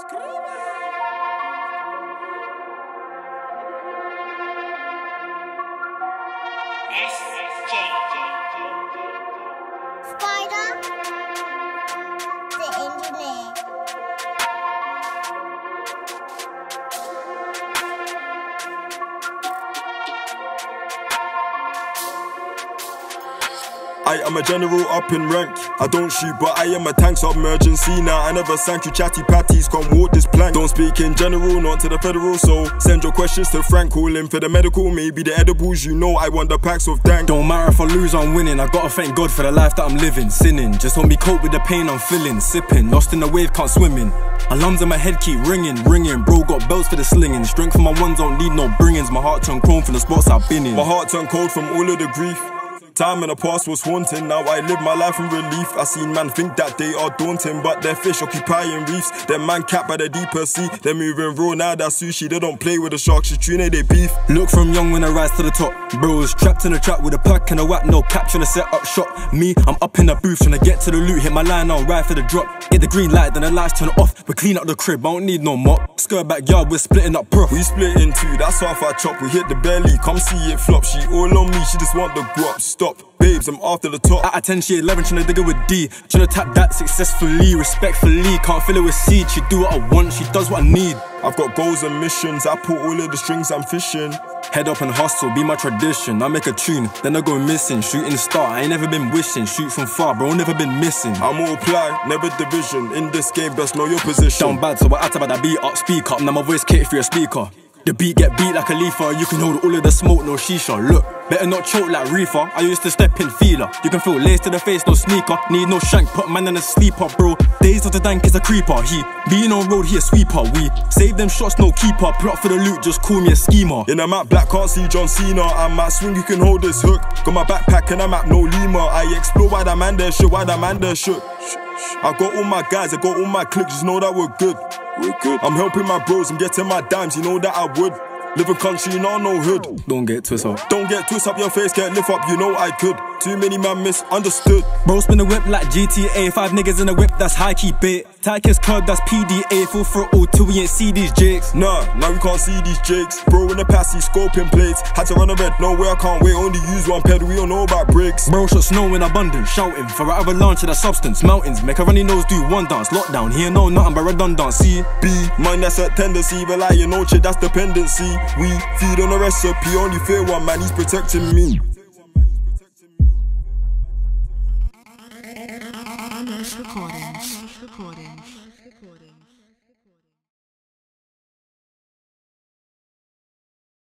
Spider, I am a general up in rank. I don't shoot, but I am a tank submergency now. I never sank you chatty patties, come walk this plank. Don't speak in general, not to the federal, so send your questions to Frank. Call him for the medical, maybe the edibles. You know I want the packs of dank. Don't matter if I lose, I'm winning. I gotta thank God for the life that I'm living. Sinning, just help me cope with the pain I'm feeling. Sipping, lost in the wave, can't swim in. Alarms in my head keep ringing, ringing. Bro got belts for the slinging. Strength for my ones don't need no bringings. My heart turned chrome from the spots I've been in. My heart turned cold from all of the grief. Time in the past was haunting, now I live my life in relief. I seen man think that they are daunting, but they're fish occupying reefs. Them man capped by the deeper sea, they're moving raw now that sushi. They don't play with the sharks, tune they beef. Look from young when I rise to the top. Bros trapped in a trap with a pack and a whack, no cap, trying to set up shop. Me, I'm up in the booth, trying to get to the loot, hit my line on ride for the drop. Get the green light, then the lights turn off. We clean up the crib, I don't need no mop. Skirt backyard, we're splitting up prof. We split in two, that's half our chop. We hit the belly, come see it flop. She all on me, she just want the guap. Stop, babes, I'm after the top. At 10, she 11, tryna dig it with D. Tryna tap that successfully, respectfully. Can't fill it with seed. She do what I want, she does what I need. I've got goals and missions, I pull all of the strings I'm fishing. Head up and hustle, be my tradition. I make a tune, then I go missing. Shooting star, I ain't never been wishing. Shoot from far, bro, never been missing. I'm all ply, never division. In this game, best know your position. Down bad, so I act about that beat up, speak up. Now my voice cater for your speaker. The beat get beat like a leafer. You can hold all of the smoke, no shisha. Look, better not choke like reefer. I used to step in feeler. You can feel lace to the face, no sneaker. Need no shank, put man in a sleeper, bro. Days of the dank is a creeper. He being on road, he a sweeper. We save them shots, no keeper. Plot for the loot, just call me a schemer. In a map black, can't see John Cena. I'm at swing, you can hold this hook. Got my backpack and I'm at no Lima. I explore why that man there shook, why that man there shook. I got all my guys, I got all my cliques, just know that we're good. We're good. I'm helping my bros, I'm getting my dimes, you know that I would. Live in country, no, no hood. Don't get twist up. Don't get twist up your face, can't lift up, you know I could. Too many man misunderstood. Bro, spin the whip like GTA. Five niggas in the whip, that's high key bait. Tyker's club, that's PDA. Full throttle till we ain't see these jakes. Nah, now we can't see these jakes. Bro, in the past, he's scoping plates. Had to run a red, no way I can't wait. Only use one pedal, we don't know about brakes. Bro, shot snow in abundance. Shouting for a avalanche of that substance. Mountains, make a runny nose do one dance. Lockdown, here no nothing but redundancy. B, mine that's a tendency, you know, shit, that's dependency. We feed on the recipe, only fear one man, he's protecting me. Recordings.